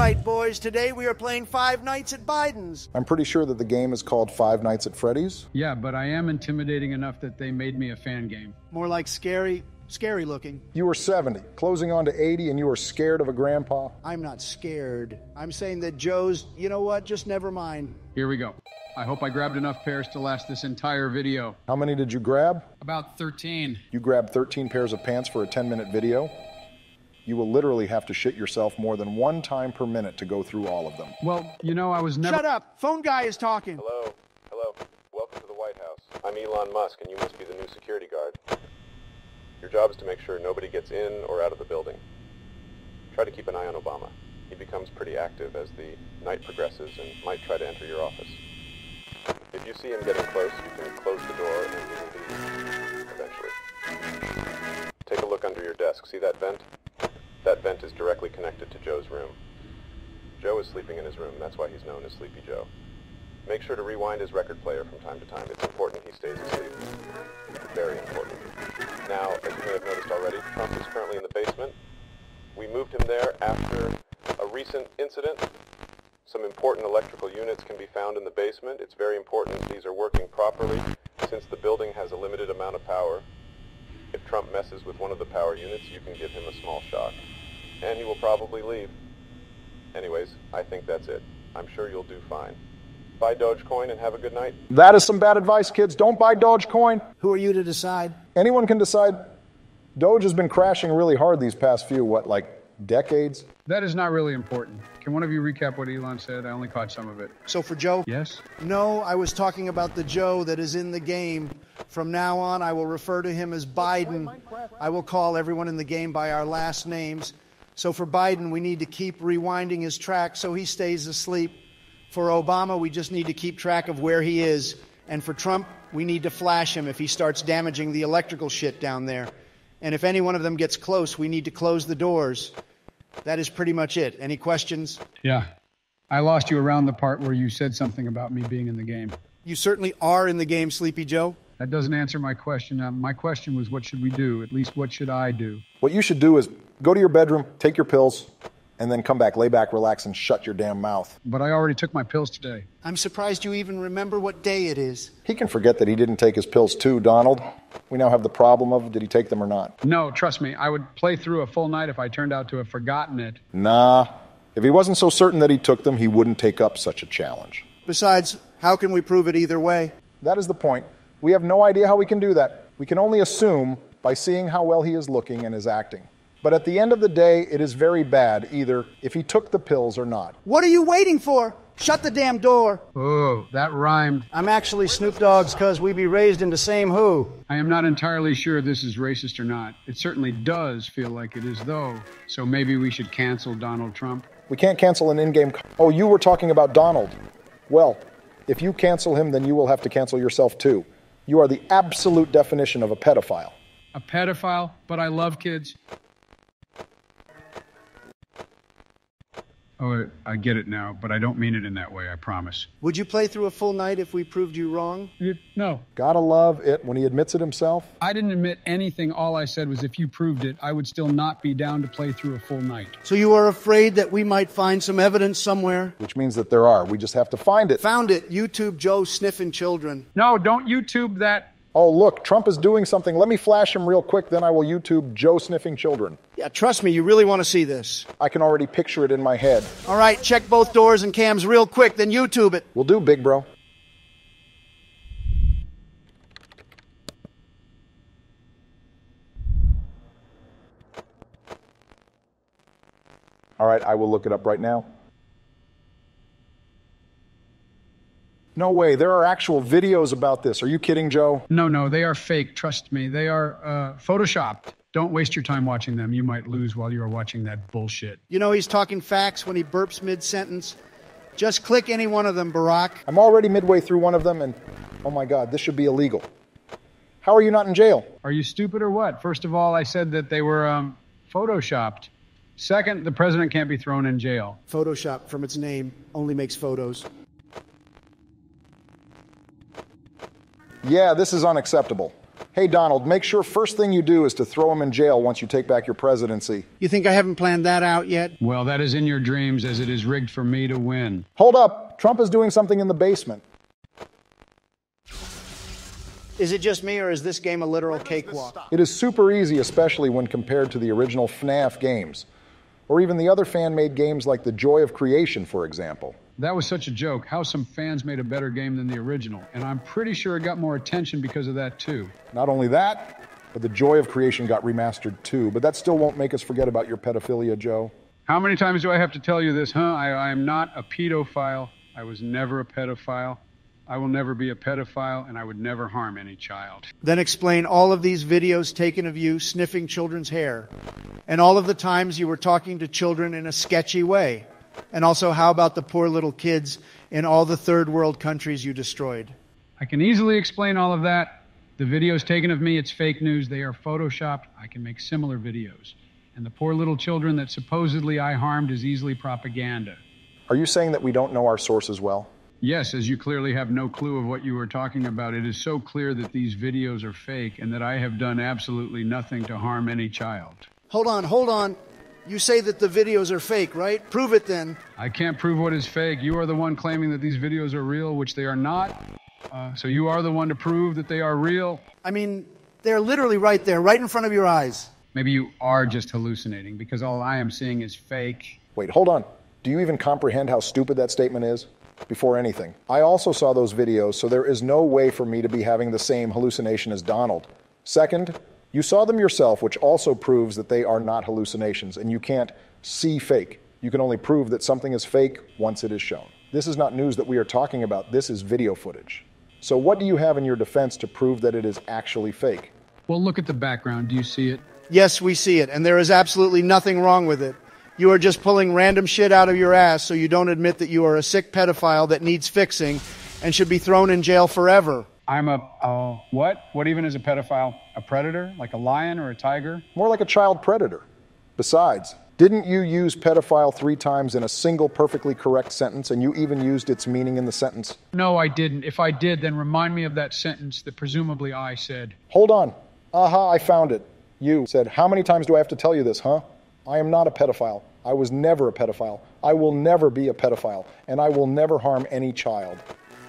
right, boys. Today we are playing Five Nights at Biden's. I'm pretty sure that the game is called Five Nights at Freddy's. Yeah, but I am intimidating enough that they made me a fan game. More like scary, scary looking. You were 70, closing on to 80, and you were scared of a grandpa. I'm not scared. I'm saying that Joe's, you know what, just never mind. Here we go. I hope I grabbed enough pairs to last this entire video. How many did you grab? About 13. You grabbed 13 pairs of pants for a 10 minute video? You will literally have to shit yourself more than one time per minute to go through all of them. Well, you know, I was never. Shut up! Phone guy is talking. Hello, hello. Welcome to the White House. I'm Elon Musk, and you must be the new security guard. Your job is to make sure nobody gets in or out of the building. Try to keep an eye on Obama. He becomes pretty active as the night progresses and might try to enter your office. If you see him getting close, you can close the door and he will leave eventually. Take a look under your desk. See that vent? That vent is directly connected to Joe's room. Joe is sleeping in his room. That's why he's known as Sleepy Joe. Make sure to rewind his record player from time to time. It's important he stays asleep. Very important. Now, as you may have noticed already, Trump is currently in the basement. We moved him there after a recent incident. Some important electrical units can be found in the basement. It's very important these are working properly since the building has a limited amount of power. If Trump messes with one of the power units, you can give him a small shock. And he will probably leave. Anyways, I think that's it. I'm sure you'll do fine. Buy Dogecoin and have a good night. That is some bad advice, kids. Don't buy Dogecoin. Who are you to decide? Anyone can decide. Doge has been crashing really hard these past few, what, like decades? That is not really important. Can one of you recap what Elon said? I only caught some of it. So for Joe? Yes? No, I was talking about the Joe that is in the game. From now on, I will refer to him as Biden. I will call everyone in the game by our last names. So for Biden, we need to keep rewinding his track so he stays asleep. For Obama, we just need to keep track of where he is. And for Trump, we need to flash him if he starts damaging the electrical shit down there. And if any one of them gets close, we need to close the doors. That is pretty much it. Any questions? Yeah. I lost you around the part where you said something about me being in the game. You certainly are in the game, Sleepy Joe. That doesn't answer my question. Uh, my question was, what should we do? At least, what should I do? What you should do is go to your bedroom, take your pills, and then come back, lay back, relax, and shut your damn mouth. But I already took my pills today. I'm surprised you even remember what day it is. He can forget that he didn't take his pills too, Donald. We now have the problem of did he take them or not? No, trust me, I would play through a full night if I turned out to have forgotten it. Nah. If he wasn't so certain that he took them, he wouldn't take up such a challenge. Besides, how can we prove it either way? That is the point. We have no idea how we can do that. We can only assume by seeing how well he is looking and is acting. But at the end of the day, it is very bad either if he took the pills or not. What are you waiting for? Shut the damn door. Oh, that rhymed. I'm actually Snoop Dogg's cuz we be raised in the same who. I am not entirely sure this is racist or not. It certainly does feel like it is, though. So maybe we should cancel Donald Trump. We can't cancel an in game. Oh, you were talking about Donald. Well, if you cancel him, then you will have to cancel yourself too. You are the absolute definition of a pedophile. A pedophile, but I love kids. Oh, I get it now, but I don't mean it in that way, I promise. Would you play through a full night if we proved you wrong? You- no, Gotta love it when he admits it himself. I didn't admit anything. All I said was if you proved it, I would still not be down to play through a full night. So you are afraid that we might find some evidence somewhere? Which means that there are. We just have to find it. Found it. YouTube Joe sniffing children. No, don't YouTube that. Oh, look, Trump is doing something. Let me flash him real quick, then I will YouTube Joe sniffing children. Yeah, trust me, you really want to see this. I can already picture it in my head. All right, check both doors and cams real quick, then YouTube it. We'll do, big bro. All right, I will look it up right now. No way, there are actual videos about this. Are you kidding, Joe? No, no, they are fake. Trust me. They are uh, photoshopped. Don't waste your time watching them. You might lose while you are watching that bullshit. You know he's talking facts when he burps mid sentence. Just click any one of them, Barack. I'm already midway through one of them, and oh my God, this should be illegal. How are you not in jail? Are you stupid or what? First of all, I said that they were um, photoshopped. Second, the president can't be thrown in jail. Photoshop, from its name, only makes photos. Yeah, this is unacceptable. Hey, Donald, make sure first thing you do is to throw him in jail once you take back your presidency. You think I haven't planned that out yet? Well, that is in your dreams as it is rigged for me to win. Hold up. Trump is doing something in the basement. Is it just me, or is this game a literal cakewalk? It is super easy, especially when compared to the original FNAF games, or even the other fan made games like The Joy of Creation, for example. That was such a joke. How some fans made a better game than the original. And I'm pretty sure it got more attention because of that, too. Not only that, but The Joy of Creation got remastered too. But that still won't make us forget about your pedophilia, Joe. How many times do I have to tell you this, huh? I, I am not a pedophile. I was never a pedophile. I will never be a pedophile, and I would never harm any child. Then explain all of these videos taken of you sniffing children's hair, and all of the times you were talking to children in a sketchy way. And also, how about the poor little kids in all the third world countries you destroyed? I can easily explain all of that. The videos taken of me, it's fake news. They are photoshopped. I can make similar videos. And the poor little children that supposedly I harmed is easily propaganda. Are you saying that we don't know our sources well? Yes, as you clearly have no clue of what you were talking about, it is so clear that these videos are fake and that I have done absolutely nothing to harm any child. Hold on, hold on. You say that the videos are fake, right? Prove it then. I can't prove what is fake. You are the one claiming that these videos are real, which they are not. Uh, so you are the one to prove that they are real. I mean, they're literally right there, right in front of your eyes. Maybe you are just hallucinating because all I am seeing is fake. Wait, hold on. Do you even comprehend how stupid that statement is? Before anything, I also saw those videos, so there is no way for me to be having the same hallucination as Donald. Second, you saw them yourself, which also proves that they are not hallucinations, and you can't see fake. You can only prove that something is fake once it is shown. This is not news that we are talking about, this is video footage. So, what do you have in your defense to prove that it is actually fake? Well, look at the background. Do you see it? Yes, we see it, and there is absolutely nothing wrong with it. You are just pulling random shit out of your ass so you don't admit that you are a sick pedophile that needs fixing and should be thrown in jail forever. I'm a, what? What even is a pedophile? A predator? Like a lion or a tiger? More like a child predator. Besides, didn't you use pedophile three times in a single perfectly correct sentence, and you even used its meaning in the sentence? No, I didn't. If I did, then remind me of that sentence that presumably I said. Hold on. Aha, I found it. You said, How many times do I have to tell you this, huh? I am not a pedophile. I was never a pedophile. I will never be a pedophile, and I will never harm any child.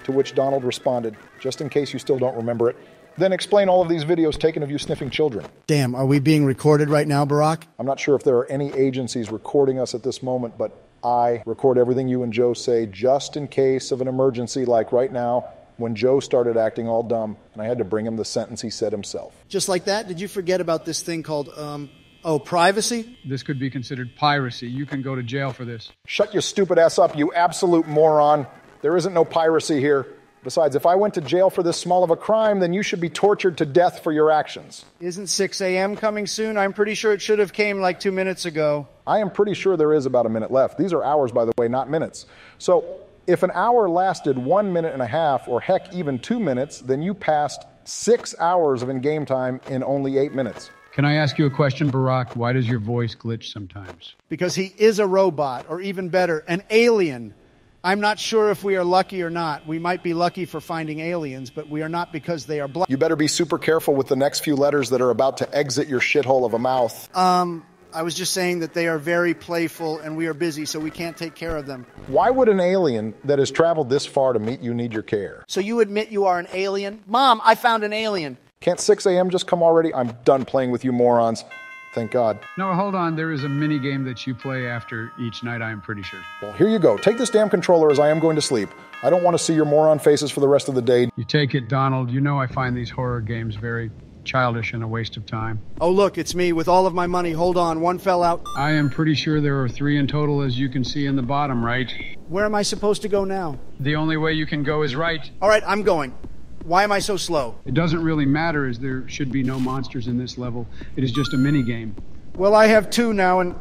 To which Donald responded, just in case you still don't remember it, then explain all of these videos taken of you sniffing children. Damn, are we being recorded right now, Barack? I'm not sure if there are any agencies recording us at this moment, but I record everything you and Joe say just in case of an emergency, like right now when Joe started acting all dumb and I had to bring him the sentence he said himself. Just like that? Did you forget about this thing called, um, oh, privacy? This could be considered piracy. You can go to jail for this. Shut your stupid ass up, you absolute moron. There isn't no piracy here. Besides, if I went to jail for this small of a crime, then you should be tortured to death for your actions. Isn't 6 a.m. coming soon? I'm pretty sure it should have came like two minutes ago. I am pretty sure there is about a minute left. These are hours, by the way, not minutes. So if an hour lasted one minute and a half, or heck, even two minutes, then you passed six hours of in game time in only eight minutes. Can I ask you a question, Barack? Why does your voice glitch sometimes? Because he is a robot, or even better, an alien. I'm not sure if we are lucky or not. We might be lucky for finding aliens, but we are not because they are black. You better be super careful with the next few letters that are about to exit your shithole of a mouth. Um, I was just saying that they are very playful and we are busy, so we can't take care of them. Why would an alien that has traveled this far to meet you need your care? So you admit you are an alien? Mom, I found an alien. Can't 6 a.m. just come already? I'm done playing with you morons. Thank God. No, hold on. There is a mini game that you play after each night, I am pretty sure. Well, here you go. Take this damn controller as I am going to sleep. I don't want to see your moron faces for the rest of the day. You take it, Donald. You know I find these horror games very childish and a waste of time. Oh, look, it's me with all of my money. Hold on, one fell out. I am pretty sure there are three in total, as you can see in the bottom right. Where am I supposed to go now? The only way you can go is right. All right, I'm going. Why am I so slow? It doesn't really matter, as there should be no monsters in this level. It is just a mini game. Well, I have two now, and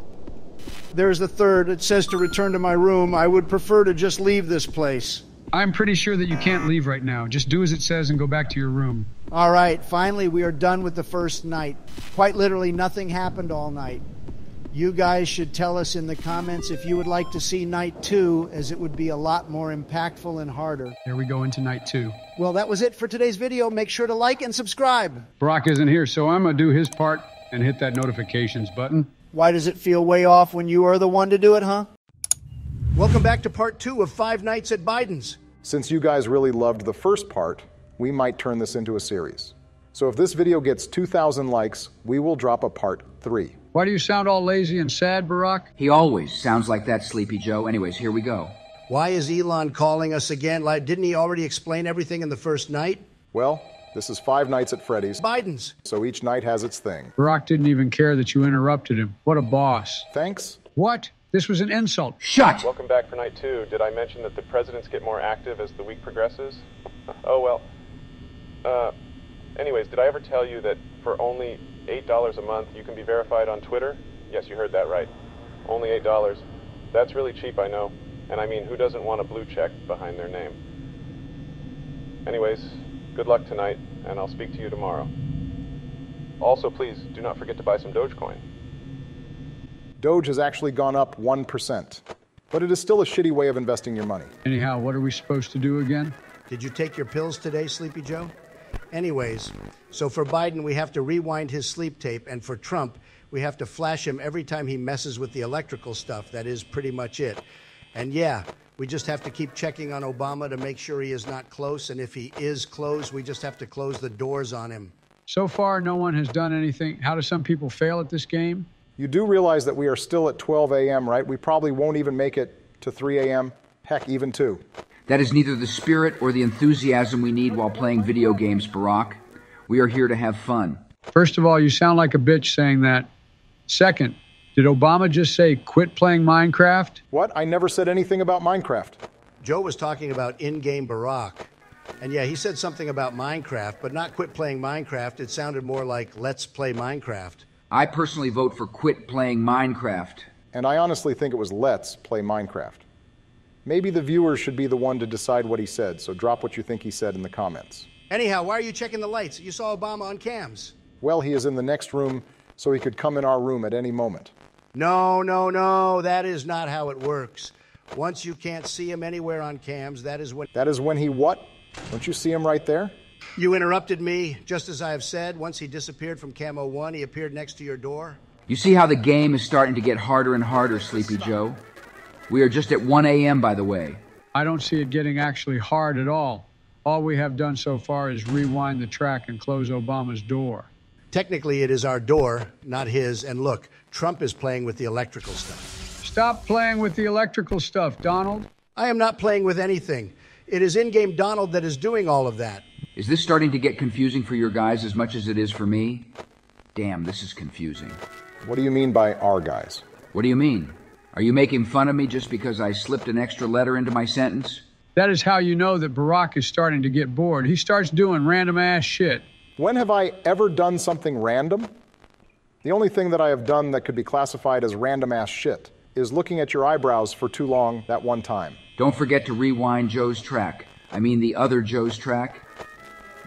there's the third. It says to return to my room. I would prefer to just leave this place. I'm pretty sure that you can't leave right now. Just do as it says and go back to your room. All right, finally, we are done with the first night. Quite literally, nothing happened all night. You guys should tell us in the comments if you would like to see night two, as it would be a lot more impactful and harder. There we go into night two. Well, that was it for today's video. Make sure to like and subscribe. Barack isn't here, so I'm going to do his part and hit that notifications button. Why does it feel way off when you are the one to do it, huh? Welcome back to part two of Five Nights at Biden's. Since you guys really loved the first part, we might turn this into a series. So if this video gets 2,000 likes, we will drop a part three. Why do you sound all lazy and sad, Barack? He always sounds like that, Sleepy Joe. Anyways, here we go. Why is Elon calling us again? Like, didn't he already explain everything in the first night? Well, this is Five Nights at Freddy's, Biden's. so each night has its thing. Barack didn't even care that you interrupted him. What a boss. Thanks. What? This was an insult. Shut! Welcome back for night two. Did I mention that the presidents get more active as the week progresses? Oh, well. Uh, anyways, did I ever tell you that for only $8 a month you can be verified on Twitter? Yes, you heard that right. Only $8. That's really cheap, I know. And I mean, who doesn't want a blue check behind their name? Anyways, good luck tonight, and I'll speak to you tomorrow. Also, please do not forget to buy some Dogecoin. Doge has actually gone up 1%, but it is still a shitty way of investing your money. Anyhow, what are we supposed to do again? Did you take your pills today, Sleepy Joe? Anyways, so for Biden, we have to rewind his sleep tape, and for Trump, we have to flash him every time he messes with the electrical stuff. That is pretty much it. And yeah, we just have to keep checking on Obama to make sure he is not close, and if he is close, we just have to close the doors on him. So far, no one has done anything. How do some people fail at this game? You do realize that we are still at 12 a.m., right? We probably won't even make it to 3 a.m., heck, even 2. That is neither the spirit or the enthusiasm we need while playing video games, Barack. We are here to have fun. First of all, you sound like a bitch saying that. Second, did Obama just say quit playing Minecraft? What? I never said anything about Minecraft. Joe was talking about in game Barack. And yeah, he said something about Minecraft, but not quit playing Minecraft. It sounded more like let's play Minecraft. I personally vote for quit playing Minecraft. And I honestly think it was let's play Minecraft. Maybe the viewers should be the one to decide what he said, so drop what you think he said in the comments. Anyhow, why are you checking the lights? You saw Obama on cams. Well, he is in the next room, so he could come in our room at any moment. No, no, no, that is not how it works. Once you can't see him anywhere on cams, that is when. That is when he what? Don't you see him right there? You interrupted me, just as I have said. Once he disappeared from Camo 1, he appeared next to your door. You see how the game is starting to get harder and harder, Sleepy Joe? We are just at 1 a.m., by the way. I don't see it getting actually hard at all. All we have done so far is rewind the track and close Obama's door. Technically, it is our door, not his. And look, Trump is playing with the electrical stuff. Stop playing with the electrical stuff, Donald. I am not playing with anything. It is in game Donald that is doing all of that. Is this starting to get confusing for your guys as much as it is for me? Damn, this is confusing. What do you mean by our guys? What do you mean? Are you making fun of me just because I slipped an extra letter into my sentence? That is how you know that Barack is starting to get bored. He starts doing random ass shit. When have I ever done something random? The only thing that I have done that could be classified as random ass shit is looking at your eyebrows for too long that one time. Don't forget to rewind Joe's track. I mean, the other Joe's track.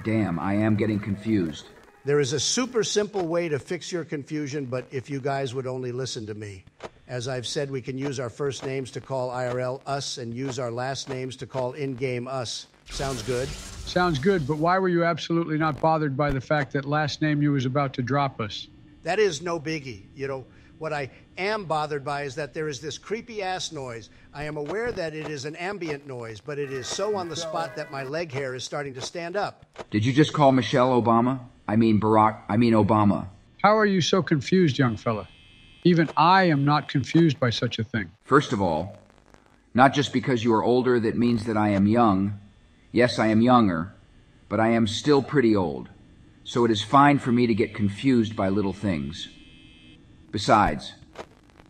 Damn, I am getting confused. There is a super simple way to fix your confusion, but if you guys would only listen to me. As I've said, we can use our first names to call IRL us and use our last names to call in game us. Sounds good? Sounds good, but why were you absolutely not bothered by the fact that last name you was about to drop us? That is no biggie. You know, what I am bothered by is that there is this creepy ass noise. I am aware that it is an ambient noise, but it is so on the spot that my leg hair is starting to stand up. Did you just call Michelle Obama? I mean Barack, I mean Obama. How are you so confused, young fella? Even I am not confused by such a thing. First of all, not just because you are older that means that I am young. Yes, I am younger, but I am still pretty old. So it is fine for me to get confused by little things. Besides,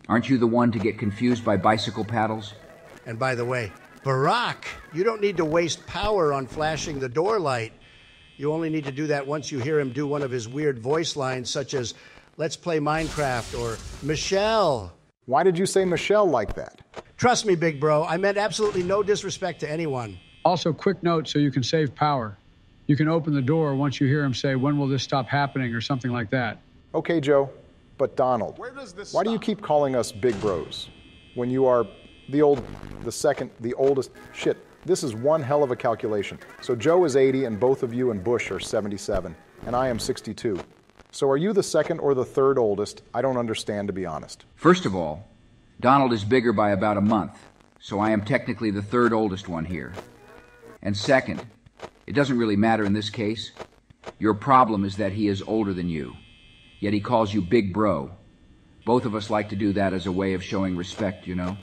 aren't you the one to get confused by bicycle paddles? And by the way, Barack, you don't need to waste power on flashing the door light. You only need to do that once you hear him do one of his weird voice lines, such as, Let's play Minecraft or Michelle. Why did you say Michelle like that? Trust me, big bro, I meant absolutely no disrespect to anyone. Also, quick note so you can save power. You can open the door once you hear him say, When will this stop happening? or something like that. Okay, Joe. But Donald, Where does this why do you keep calling us big bros when you are the old, the second, the oldest? Shit, this is one hell of a calculation. So Joe is 80 and both of you and Bush are 77 and I am 62. So are you the second or the third oldest? I don't understand to be honest. First of all, Donald is bigger by about a month, so I am technically the third oldest one here. And second, it doesn't really matter in this case. Your problem is that he is older than you, yet he calls you Big Bro. Both of us like to do that as a way of showing respect, you know?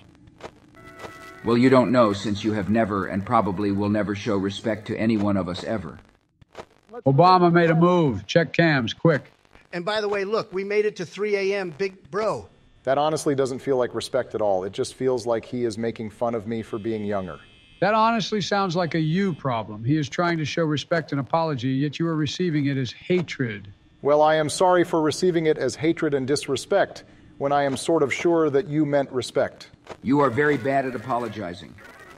Well, you don't know since you have never and probably will never show respect to any one of us ever. Obama made a move. Check cams, quick. And by the way, look, we made it to 3 a.m. Big bro. That honestly doesn't feel like respect at all. It just feels like he is making fun of me for being younger. That honestly sounds like a you problem. He is trying to show respect and apology, yet you are receiving it as hatred. Well, I am sorry for receiving it as hatred and disrespect when I am sort of sure that you meant respect. You are very bad at apologizing.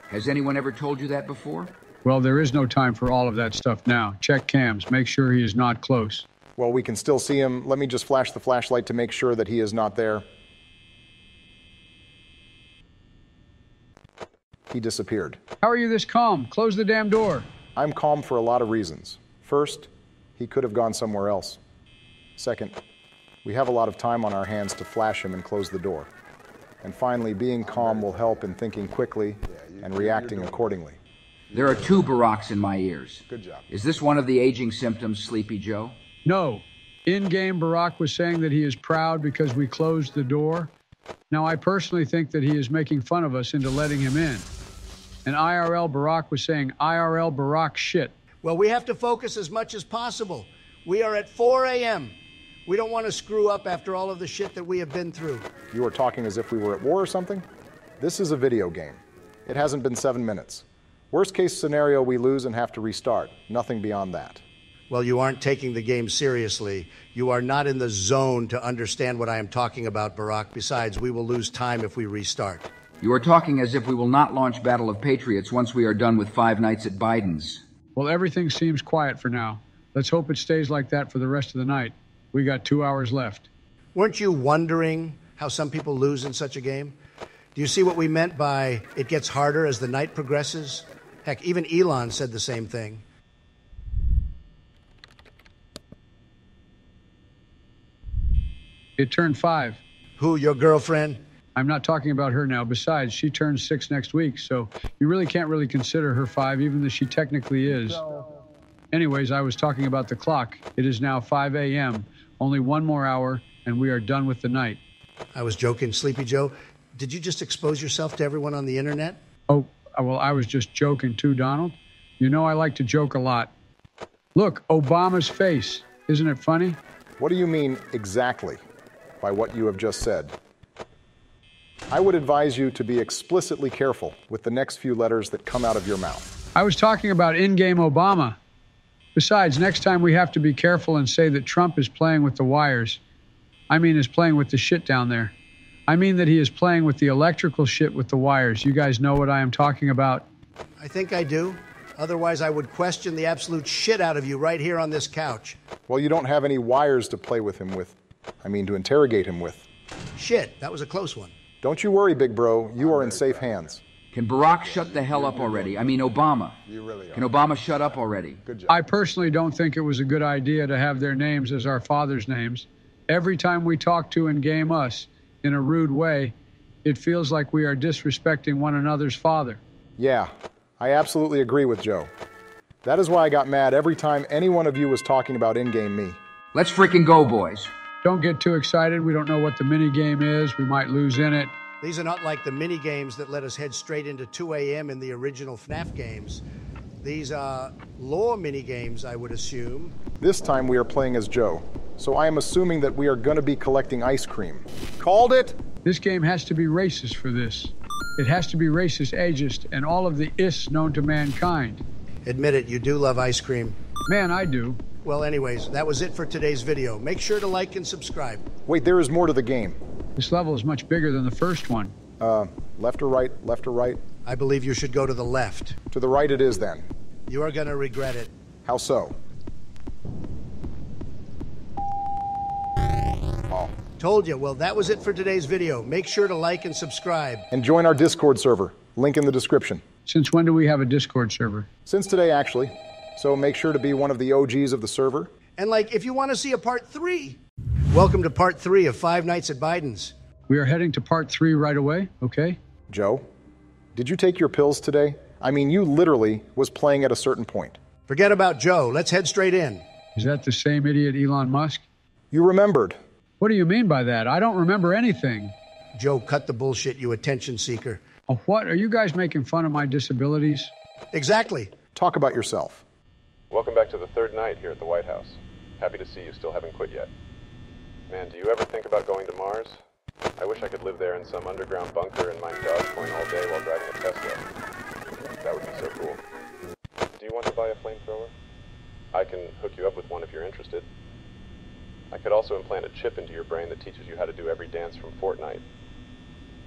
Has anyone ever told you that before? Well, there is no time for all of that stuff now. Check cams. Make sure he is not close. Well, we can still see him. Let me just flash the flashlight to make sure that he is not there. He disappeared. How are you this calm? Close the damn door. I'm calm for a lot of reasons. First, he could have gone somewhere else. Second, we have a lot of time on our hands to flash him and close the door. And finally, being calm will help in thinking quickly and reacting accordingly. There are two Baracks in my ears. Good job. Is this one of the aging symptoms, Sleepy Joe? No. In game, Barack was saying that he is proud because we closed the door. Now, I personally think that he is making fun of us into letting him in. And IRL Barack was saying IRL Barack shit. Well, we have to focus as much as possible. We are at 4 a.m. We don't want to screw up after all of the shit that we have been through. You are talking as if we were at war or something? This is a video game. It hasn't been seven minutes. Worst case scenario, we lose and have to restart. Nothing beyond that. Well, you aren't taking the game seriously. You are not in the zone to understand what I am talking about, Barack. Besides, we will lose time if we restart. You are talking as if we will not launch Battle of Patriots once we are done with Five Nights at Biden's. Well, everything seems quiet for now. Let's hope it stays like that for the rest of the night. We got two hours left. Weren't you wondering how some people lose in such a game? Do you see what we meant by it gets harder as the night progresses? Heck, even Elon said the same thing. It turned five. Who, your girlfriend? I'm not talking about her now. Besides, she turns six next week, so you really can't really consider her five, even though she technically is. Anyways, I was talking about the clock. It is now 5 a.m. Only one more hour, and we are done with the night. I was joking, Sleepy Joe. Did you just expose yourself to everyone on the internet? Oh, uh, well, I was just joking too, Donald. You know I like to joke a lot. Look, Obama's face. Isn't it funny? What do you mean exactly by what you have just said? I would advise you to be explicitly careful with the next few letters that come out of your mouth. I was talking about in game Obama. Besides, next time we have to be careful and say that Trump is playing with the wires. I mean, is playing with the shit down there. I mean that he is playing with the electrical shit with the wires. You guys know what I am talking about. I think I do. Otherwise, I would question the absolute shit out of you right here on this couch. Well, you don't have any wires to play with him with. I mean, to interrogate him with. Shit, that was a close one. Don't you worry, big bro. You are in safe hands. Can Barack shut the hell up already? I mean, Obama. You really are. Can Obama shut up already? Good job. I personally don't think it was a good idea to have their names as our father's names. Every time we talk to and game us in a rude way, it feels like we are disrespecting one another's father. Yeah, I absolutely agree with Joe. That is why I got mad every time any one of you was talking about in game me. Let's freaking go, boys. Don't get too excited. We don't know what the mini game is. We might lose in it. These are not like the mini games that let us head straight into 2 a.m. in the original FNAF games. These are lore mini games, I would assume. This time we are playing as Joe, so I am assuming that we are going to be collecting ice cream. Called it? This game has to be racist for this. It has to be racist, ageist, and all of the is known to mankind. Admit it, you do love ice cream. Man, I do. Well, anyways, that was it for today's video. Make sure to like and subscribe. Wait, there is more to the game. This level is much bigger than the first one. Uh, left or right, left or right? I believe you should go to the left. To the right it is then. You are going to regret it. How so? Oh, Told you. Well, that was it for today's video. Make sure to like and subscribe. And join our Discord server. Link in the description. Since when do we have a Discord server? Since today, actually. So make sure to be one of the OGs of the server. And like, if you want to see a part three, welcome to part three of Five Nights at Biden's. We are heading to part three right away, okay? Joe, did you take your pills today? I mean, you literally was playing at a certain point. Forget about Joe. Let's head straight in. Is that the same idiot Elon Musk? You remembered. What do you mean by that? I don't remember anything. Joe, cut the bullshit, you attention seeker. Oh, what? Are you guys making fun of my disabilities? Exactly. Talk about yourself. Welcome back to the third night here at the White House. Happy to see you still haven't quit yet. Man, do you ever think about going to Mars? I wish I could live there in some underground bunker and mine Dogecoin all day while driving a Tesla. That would be so cool. Do you want to buy a flamethrower? I can hook you up with one if you're interested. I could also implant a chip into your brain that teaches you how to do every dance from Fortnite.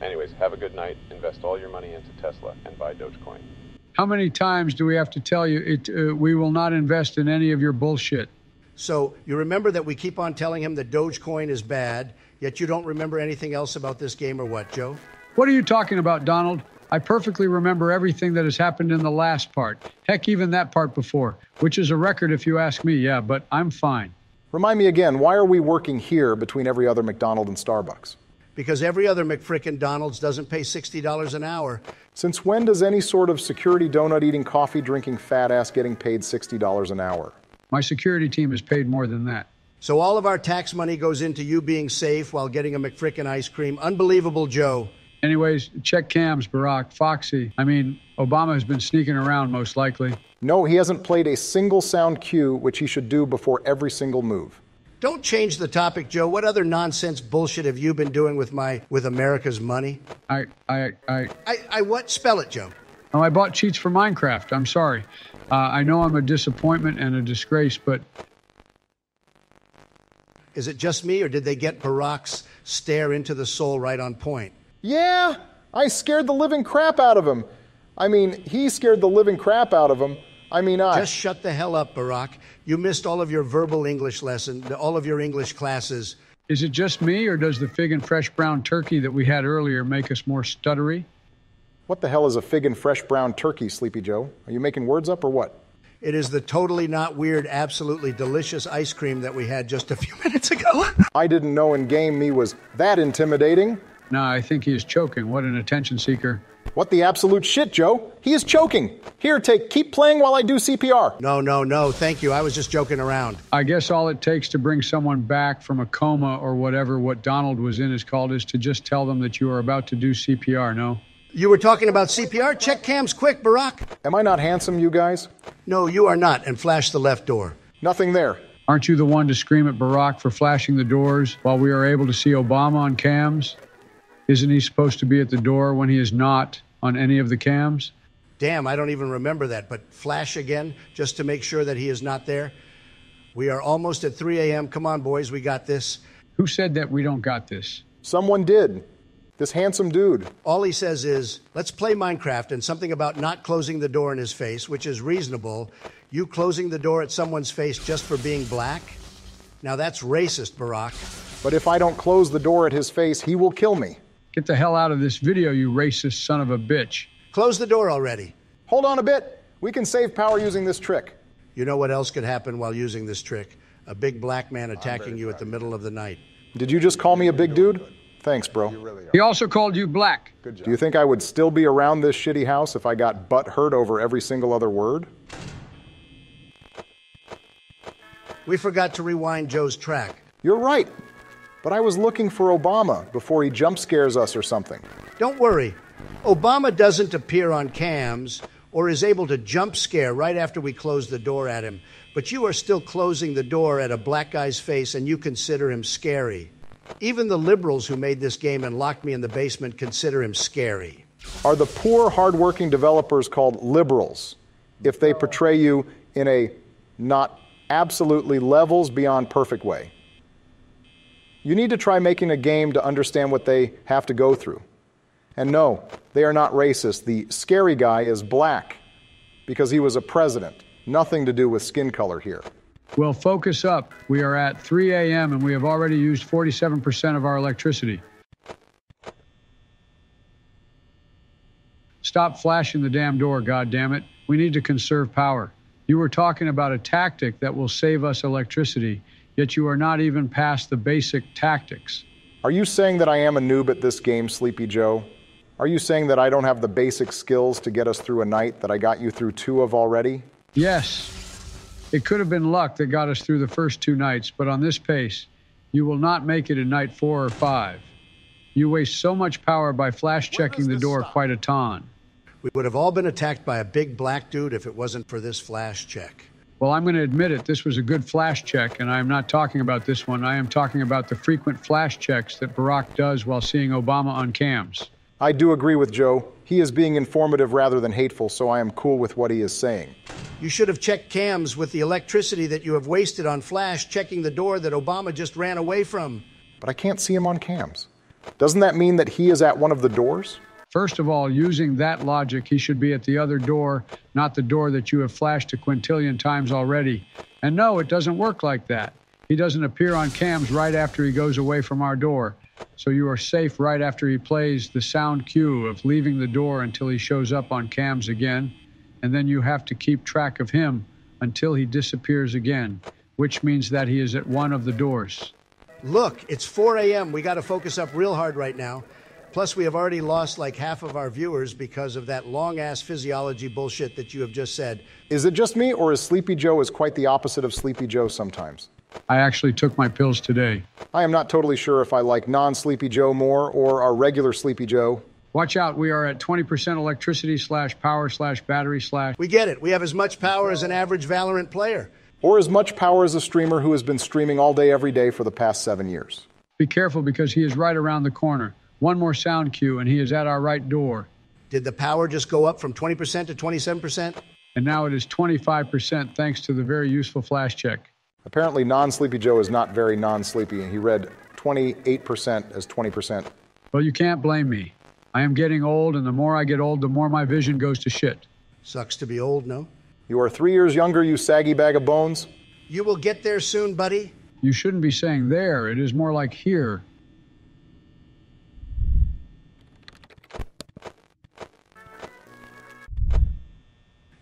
Anyways, have a good night, invest all your money into Tesla, and buy Dogecoin. How many times do we have to tell you it, uh, we will not invest in any of your bullshit? So you remember that we keep on telling him that Dogecoin is bad, yet you don't remember anything else about this game or what, Joe? What are you talking about, Donald? I perfectly remember everything that has happened in the last part. Heck, even that part before, which is a record if you ask me, yeah, but I'm fine. Remind me again, why are we working here between every other McDonald and Starbucks? Because every other McFrickin' Donald's doesn't pay $60 an hour. Since when does any sort of security donut eating, coffee drinking fat ass getting paid $60 an hour? My security team is paid more than that. So all of our tax money goes into you being safe while getting a McFrickin' ice cream. Unbelievable, Joe. Anyways, check cams, Barack, Foxy. I mean, Obama has been sneaking around most likely. No, he hasn't played a single sound cue, which he should do before every single move. Don't change the topic, Joe. What other nonsense bullshit have you been doing with my with America's money? I, I, I, I, I what? Spell it, Joe. oh, I bought cheats for Minecraft. I'm sorry. Uh, I know I'm a disappointment and a disgrace, but Is it just me, or did they get Barack's stare into the soul right on point? Yeah, I scared the living crap out of him. I mean, he scared the living crap out of him. I mean, I. Just shut the hell up, Barack. You missed all of your verbal English lesson, all of your English classes. is it just me or does the fig and fresh brown turkey that we had earlier make us more stuttery? What the hell is a fig and fresh brown turkey, Sleepy Joe? Are you making words up or what? It is the totally not weird, absolutely delicious ice cream that we had just a few minutes ago. I didn't know in game me was that intimidating. No, I think he is choking. What an attention seeker. What the absolute shit, Joe? He is choking. Here, take, keep playing while I do CPR. no, no, no. Thank you. I was just joking around. I guess all it takes to bring someone back from a coma or whatever what Donald was in is called is to just tell them that you are about to do CPR, no? You were talking about CPR? Check cams quick, Barack. Am I not handsome, you guys? No, you are not. And flash the left door. Nothing there. Aren't you the one to scream at Barack for flashing the doors while we are able to see Obama on cams? Isn't he supposed to be at the door when he is not on any of the cams? Damn, I don't even remember that. But flash again, just to make sure that he is not there. We are almost at 3 a.m. Come on, boys, we got this. Who said that we don't got this? Someone did. This handsome dude. All he says is, let's play Minecraft and something about not closing the door in his face, which is reasonable. You closing the door at someone's face just for being black? Now that's racist, Barack. But if I don't close the door at his face, he will kill me. Get the hell out of this video, you racist son of a bitch. Close the door already. Hold on a bit. We can save power using this trick. You know what else could happen while using this trick? A big black man attacking you at the middle of the night. Did you just call me a big dude? Thanks, bro. He also called you black. Good job. Do you think I would still be around this shitty house if I got butt hurt over every single other word? We forgot to rewind Joe's track. You're right. But I was looking for Obama before he jump scares us or something. Don't worry. Obama doesn't appear on cams or is able to jump scare right after we close the door at him. But you are still closing the door at a black guy's face and you consider him scary. Even the liberals who made this game and locked me in the basement consider him scary. Are the poor, hardworking developers called liberals if they portray you in a not absolutely levels beyond perfect way? You need to try making a game to understand what they have to go through. And no, they are not racist. The scary guy is black because he was a president. Nothing to do with skin color here. Well, focus up. We are at 3 a.m. and we have already used 47% of our electricity. Stop flashing the damn door, goddammit. We need to conserve power. You were talking about a tactic that will save us electricity, yet you are not even past the basic tactics. Are you saying that I am a noob at this game, Sleepy Joe? Are you saying that I don't have the basic skills to get us through a night that I got you through two of already? Yes. It could have been luck that got us through the first two nights, but on this pace, you will not make it in night four or five. You waste so much power by flash checking the door quite a ton. We would have all been attacked by a big black dude if it wasn't for this flash check. Well, I'm going to admit it. This was a good flash check, and I am not talking about this one. I am talking about the frequent flash checks that Barack does while seeing Obama on cams. I do agree with Joe. He is being informative rather than hateful, so I am cool with what he is saying. You should have checked cams with the electricity that you have wasted on flash checking the door that Obama just ran away from. But I can't see him on cams. Doesn't that mean that he is at one of the doors? First of all, using that logic, he should be at the other door, not the door that you have flashed a quintillion times already. And no, it doesn't work like that. He doesn't appear on cams right after he goes away from our door. So you are safe right after he plays the sound cue of leaving the door until he shows up on cams again. And then you have to keep track of him until he disappears again, which means that he is at one of the doors. Look, it's 4 a.m. We got to focus up real hard right now. Plus, we have already lost like half of our viewers because of that long ass physiology bullshit that you have just said. Is it just me, or is Sleepy Joe is quite the opposite of Sleepy Joe sometimes? I actually took my pills today. I am not totally sure if I like non Sleepy Joe more or our regular Sleepy Joe. Watch out, we are at 20% electricity slash power slash battery slash. We get it. We have as much power as an average Valorant player. Or as much power as a streamer who has been streaming all day, every day for the past seven years. Be careful because he is right around the corner. One more sound cue and he is at our right door. Did the power just go up from 20% to 27%? And now it is 25% thanks to the very useful flash check. Apparently, non Sleepy Joe is not very non sleepy, and he read 28% as 20%. Well, you can't blame me. I am getting old, and the more I get old, the more my vision goes to shit. Sucks to be old, no? You are three years younger, you saggy bag of bones. You will get there soon, buddy. You shouldn't be saying there, it is more like here.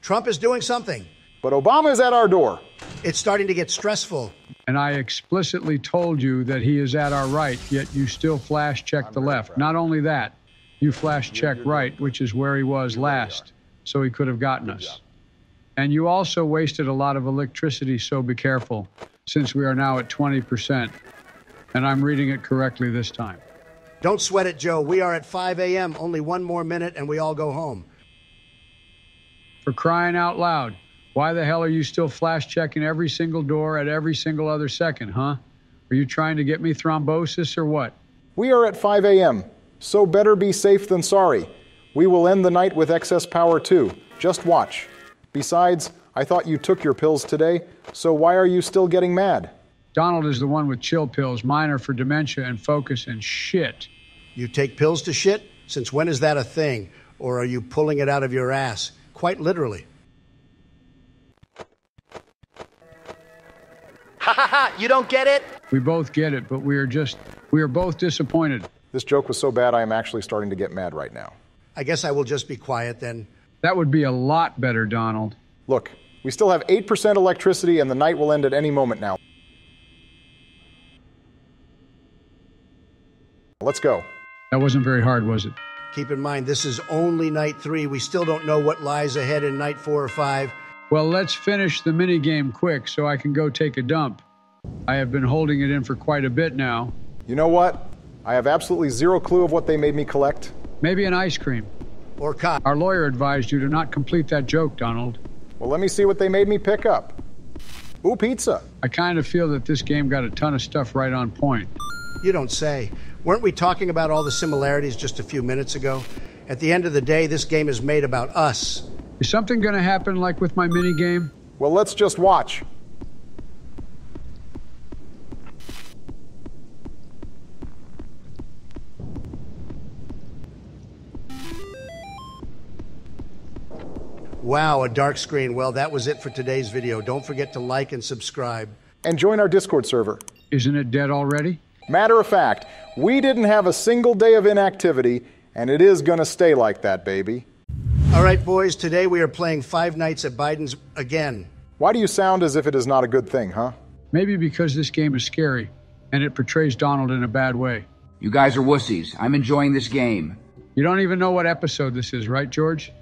Trump is doing something. But Obama is at our door. It's starting to get stressful. And I explicitly told you that he is at our right, yet you still flash check the left. Not only that, you flash check right, which is where he was last, so he could have gotten us. And you also wasted a lot of electricity, so be careful, since we are now at 20%. And I'm reading it correctly this time. Don't sweat it, Joe. We are at 5 a.m., only one more minute, and we all go home. For crying out loud. Why the hell are you still flash checking every single door at every single other second, huh? Are you trying to get me thrombosis or what? We are at 5 a.m., so better be safe than sorry. We will end the night with excess power too. Just watch. Besides, I thought you took your pills today, so why are you still getting mad? Donald is the one with chill pills. Mine are for dementia and focus and shit. You take pills to shit? Since when is that a thing? Or are you pulling it out of your ass? Quite literally. Ha ha ha! You don't get it? We both get it, but we are just, we are both disappointed. This joke was so bad, I am actually starting to get mad right now. I guess I will just be quiet then. That would be a lot better, Donald. Look, we still have 8% electricity, and the night will end at any moment now. Let's go. That wasn't very hard, was it? Keep in mind, this is only night three. We still don't know what lies ahead in night four or five. Well, let's finish the mini game quick so I can go take a dump. I have been holding it in for quite a bit now. You know what? I have absolutely zero clue of what they made me collect. Maybe an ice cream. Or cop. Our lawyer advised you to not complete that joke, Donald. Well, let me see what they made me pick up. Ooh, pizza. I kind of feel that this game got a ton of stuff right on point. You don't say. Weren't we talking about all the similarities just a few minutes ago? At the end of the day, this game is made about us. Is something going to happen like with my mini game? Well, let's just watch. Wow, a dark screen. Well, that was it for today's video. Don't forget to like and subscribe. And join our Discord server. Isn't it dead already? Matter of fact, we didn't have a single day of inactivity, and it is going to stay like that, baby. All right, boys, today we are playing Five Nights at Biden's again. Why do you sound as if it is not a good thing, huh? Maybe because this game is scary and it portrays Donald in a bad way. You guys are wussies. I'm enjoying this game. You don't even know what episode this is, right, George?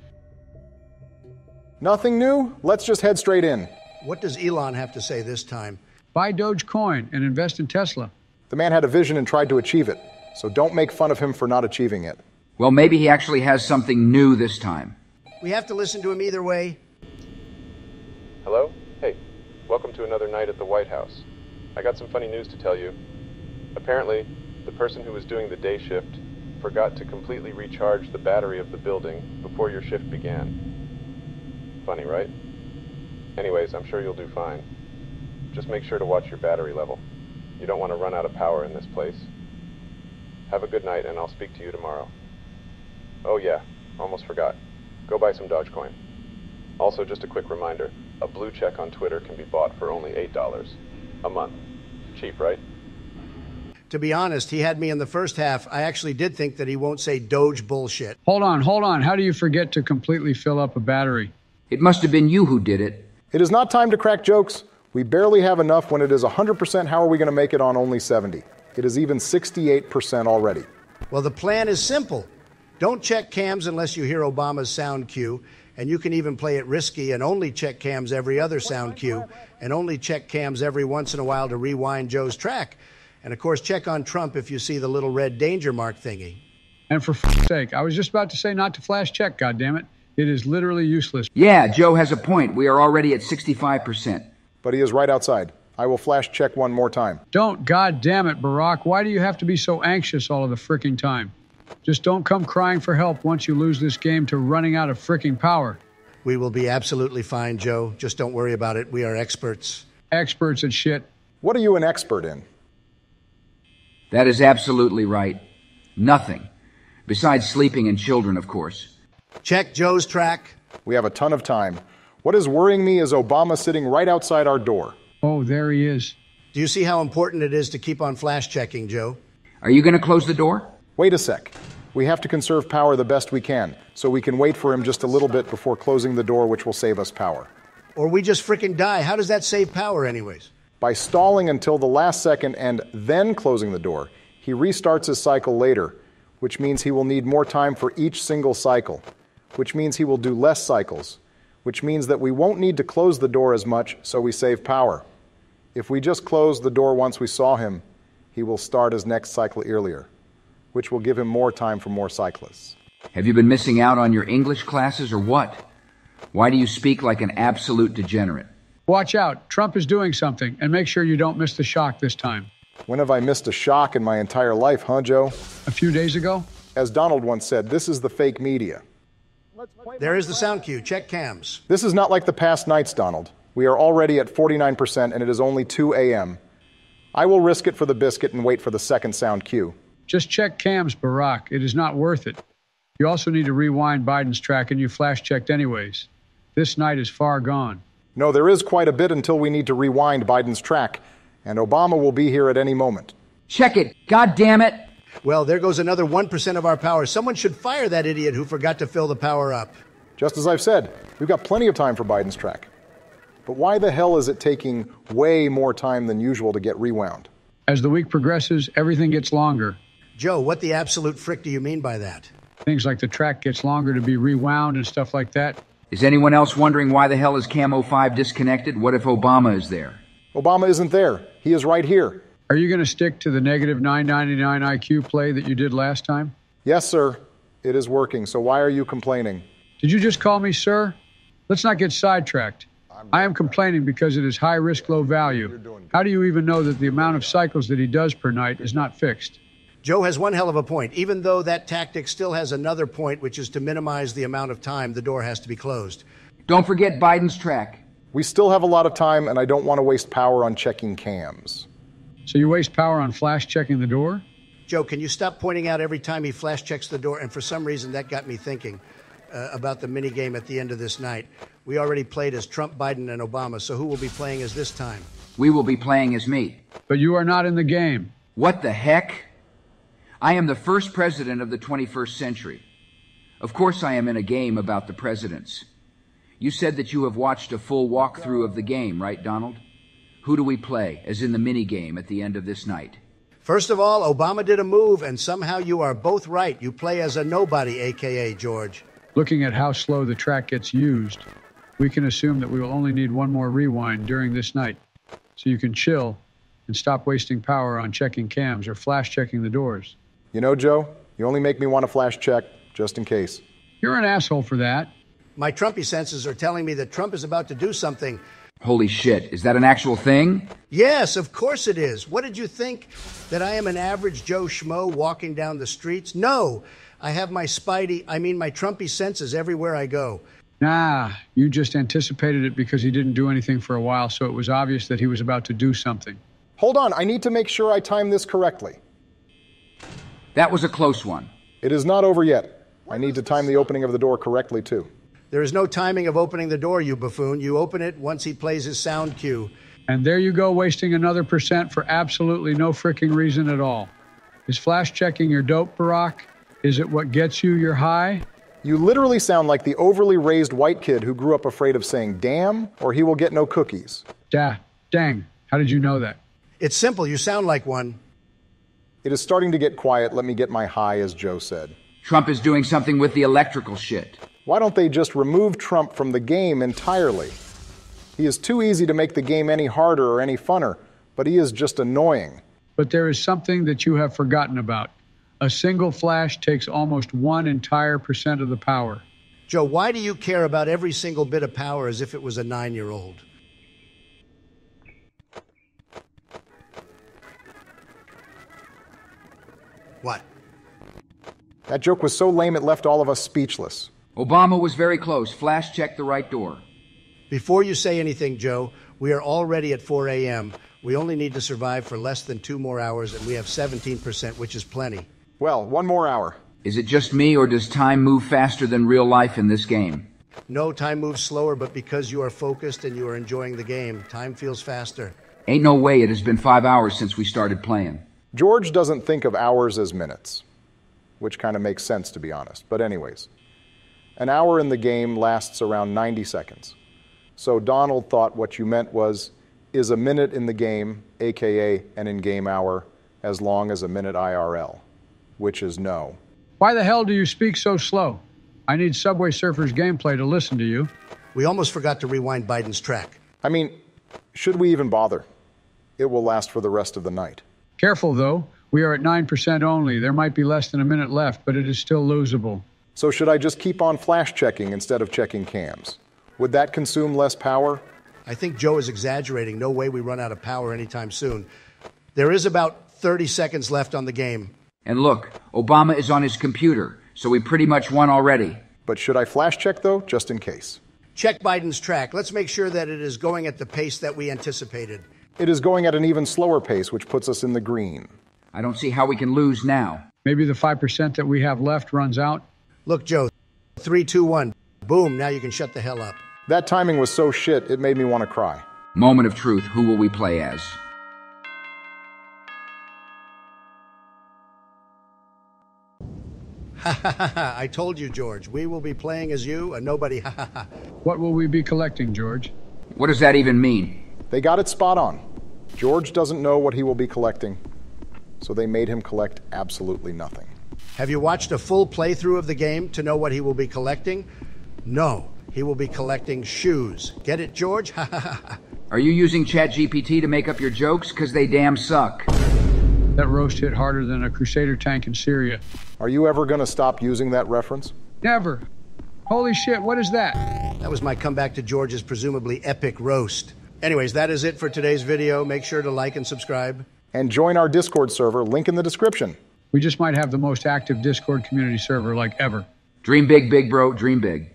Nothing new? Let's just head straight in. What does Elon have to say this time? Buy Dogecoin and invest in Tesla. The man had a vision and tried to achieve it, so don't make fun of him for not achieving it. Well, maybe he actually has something new this time. We have to listen to him either way. Hello? Hey, welcome to another night at the White House. I got some funny news to tell you. Apparently, the person who was doing the day shift forgot to completely recharge the battery of the building before your shift began. Funny, right? Anyways, I'm sure you'll do fine. Just make sure to watch your battery level. You don't want to run out of power in this place. Have a good night, and I'll speak to you tomorrow. Oh, yeah, almost forgot. Go buy some Dogecoin. Also, just a quick reminder a blue check on Twitter can be bought for only $8 a month. Cheap, right? To be honest, he had me in the first half. I actually did think that he won't say Doge bullshit. Hold on, hold on. How do you forget to completely fill up a battery? It must have been you who did it. It is not time to crack jokes. We barely have enough when it is 100%. How are we going to make it on only 70? It is even 68% already. Well, the plan is simple. Don't check cams unless you hear Obama's sound cue, and you can even play it risky and only check cams every other sound cue, and only check cams every once in a while to rewind Joe's track. And of course, check on Trump if you see the little red danger mark thingy. And for f- sake, I was just about to say not to flash check, goddammit. It is literally useless. Yeah, Joe has a point. We are already at 65%. But he is right outside. I will flash check one more time. Don't, goddamn it, Barack. Why do you have to be so anxious all of the fricking time? Just don't come crying for help once you lose this game to running out of fricking power. We will be absolutely fine, Joe. Just don't worry about it. We are experts. Experts at shit. What are you an expert in? That is absolutely right. Nothing. Besides sleeping and children, of course. Check Joe's track. We have a ton of time. What is worrying me is Obama sitting right outside our door. Oh, there he is. Do you see how important it is to keep on flash checking, Joe? Are you going to close the door? Wait a sec. We have to conserve power the best we can, so we can wait for him just a little bit before closing the door, which will save us power. Or we just fricking die. How does that save power, anyways? By stalling until the last second and then closing the door, he restarts his cycle later, which means he will need more time for each single cycle, which means he will do less cycles, which means that we won't need to close the door as much, so we save power. If we just close the door once we saw him, he will start his next cycle earlier, which will give him more time for more cyclists. Have you been missing out on your English classes or what? Why do you speak like an absolute degenerate? Watch out. Trump is doing something, and make sure you don't miss the shock this time. When have I missed a shock in my entire life, huh, Joe? A few days ago? As Donald once said, this is the fake media. There is the sound cue. Check cams. This is not like the past nights, Donald. We are already at 49% and it is only 2 a.m. I will risk it for the biscuit and wait for the second sound cue. Just check cams, Barack. It is not worth it. You also need to rewind Biden's track, and you flash checked anyways. This night is far gone. No, there is quite a bit until we need to rewind Biden's track, and Obama will be here at any moment. Check it. God damn it. Well, there goes another 1% of our power. Someone should fire that idiot who forgot to fill the power up. Just as I've said, we've got plenty of time for Biden's track. But why the hell is it taking way more time than usual to get rewound? As the week progresses, everything gets longer. Joe, what the absolute frick do you mean by that? Things like the track gets longer to be rewound and stuff like that. Is anyone else wondering why the hell is Camo 5 disconnected? What if Obama is there? Obama isn't there. He is right here. Are you going to stick to the negative 999 IQ play that you did last time? Yes, sir. It is working. So why are you complaining? Did you just call me sir? Let's not get sidetracked. I am complaining because it is high risk, low value. How do you even know that the amount of cycles that he does per night is not fixed? Joe has one hell of a point, even though that tactic still has another point, which is to minimize the amount of time the door has to be closed. Don't forget Biden's track. We still have a lot of time, and I don't want to waste power on checking cams. So you waste power on flash checking the door? Joe, can you stop pointing out every time he flash checks the door? And for some reason, that got me thinking. uh, about the mini game at the end of this night. We already played as Trump, Biden, and Obama, so who will be playing as this time? We will be playing as me. But you are not in the game. What the heck? I am the first president of the 21st century. Of course, I am in a game about the presidents. You said that you have watched a full walkthrough of the game, right, Donald? Who do we play, as in the mini game at the end of this night? First of all, Obama did a move, and somehow you are both right. You play as a nobody, aka George. Looking at how slow the track gets used, we can assume that we will only need one more rewind during this night. So you can chill and stop wasting power on checking cams or flash checking the doors. You know, Joe, you only make me want to flash check just in case. You're an asshole for that. My Trumpy senses are telling me that Trump is about to do something. Holy shit, is that an actual thing? Yes, of course it is. What did you think? That I am an average Joe Schmo walking down the streets? No. I have my Spidey, I mean my Trumpy senses everywhere I go. Nah, you just anticipated it because he didn't do anything for a while, so it was obvious that he was about to do something. Hold on, I need to make sure I time this correctly. That was a close one. It is not over yet. I need to time the opening of the door correctly, too. There is no timing of opening the door, you buffoon. You open it once he plays his sound cue. And there you go, wasting another percent for absolutely no freaking reason at all. Is flash checking your dope, Barack? Is it what gets you your high? You literally sound like the overly raised white kid who grew up afraid of saying damn or he will get no cookies. Da, dang, how did you know that? It's simple. You sound like one. It is starting to get quiet. Let me get my high, as Joe said. Trump is doing something with the electrical shit. Why don't they just remove Trump from the game entirely? He is too easy to make the game any harder or any funner, but he is just annoying. But there is something that you have forgotten about. A single flash takes almost one entire percent of the power. Joe, why do you care about every single bit of power as if it was a nine year old? What? That joke was so lame it left all of us speechless. Obama was very close. Flash checked the right door. Before you say anything, Joe, we are already at 4 a.m. We only need to survive for less than two more hours, and we have 17%, which is plenty. Well, one more hour. Is it just me, or does time move faster than real life in this game? No, time moves slower, but because you are focused and you are enjoying the game, time feels faster. Ain't no way it has been five hours since we started playing. George doesn't think of hours as minutes, which kind of makes sense, to be honest. But, anyways, an hour in the game lasts around 90 seconds. So, Donald thought what you meant was is a minute in the game, aka an in game hour, as long as a minute IRL, which is no. Why the hell do you speak so slow? I need Subway Surfers gameplay to listen to you. We almost forgot to rewind Biden's track. I mean, should we even bother? It will last for the rest of the night. Careful, though. We are at 9% only. There might be less than a minute left, but it is still losable. So, should I just keep on flash checking instead of checking cams? Would that consume less power? I think Joe is exaggerating. No way we run out of power anytime soon. There is about 30 seconds left on the game. And look, Obama is on his computer, so we pretty much won already. But should I flash check, though, just in case? Check Biden's track. Let's make sure that it is going at the pace that we anticipated. It is going at an even slower pace, which puts us in the green. I don't see how we can lose now. Maybe the 5% that we have left runs out. Look, Joe, three, two, one. Boom, now you can shut the hell up. That timing was so shit, it made me want to cry. Moment of truth. Who will we play as? Ha ha ha ha. I told you, George. We will be playing as you, a nobody. Ha ha ha. What will we be collecting, George? What does that even mean? They got it spot on. George doesn't know what he will be collecting, so they made him collect absolutely nothing. Have you watched a full playthrough of the game to know what he will be collecting? No. He will be collecting shoes. Get it, George? Are you using ChatGPT to make up your jokes? Because they damn suck. That roast hit harder than a Crusader tank in Syria. Are you ever going to stop using that reference? Never. Holy shit, what is that? That was my comeback to George's presumably epic roast. Anyways, that is it for today's video. Make sure to like and subscribe. And join our Discord server, link in the description. We just might have the most active Discord community server like ever. Dream big, big bro. Dream big.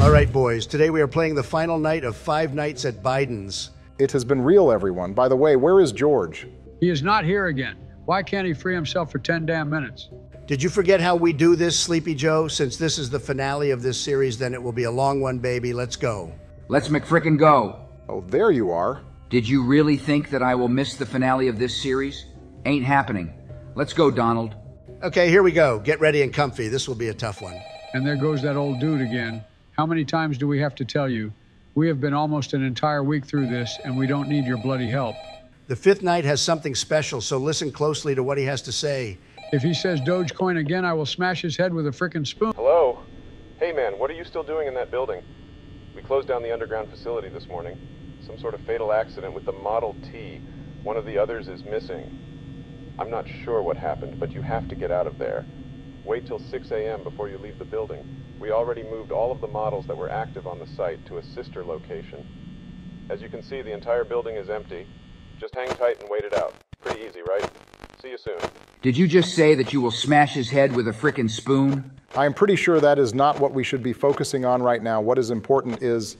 All right, boys. Today we are playing the final night of Five Nights at Biden's. It has been real, everyone. By the way, where is George? He is not here again. Why can't he free himself for 10 damn minutes? Did you forget how we do this, Sleepy Joe? Since this is the finale of this series, then it will be a long one, baby. Let's go. Let's McFrickin' go. Oh, there you are. Did you really think that I will miss the finale of this series? Ain't happening. Let's go, Donald. Okay, here we go. Get ready and comfy. This will be a tough one. And there goes that old dude again. How many times do we have to tell you? We have been almost an entire week through this, and we don't need your bloody help. The fifth night has something special, so listen closely to what he has to say. If he says Dogecoin again, I will smash his head with a frickin' spoon. Hello? Hey man, what are you still doing in that building? We closed down the underground facility this morning. Some sort of fatal accident with the Model T. One of the others is missing. I'm not sure what happened, but you have to get out of there. Wait till 6 a.m. before you leave the building. We already moved all of the models that were active on the site to a sister location. As you can see, the entire building is empty. Just hang tight and wait it out. Pretty easy, right? See you soon. Did you just say that you will smash his head with a frickin' spoon? I am pretty sure that is not what we should be focusing on right now. What is important is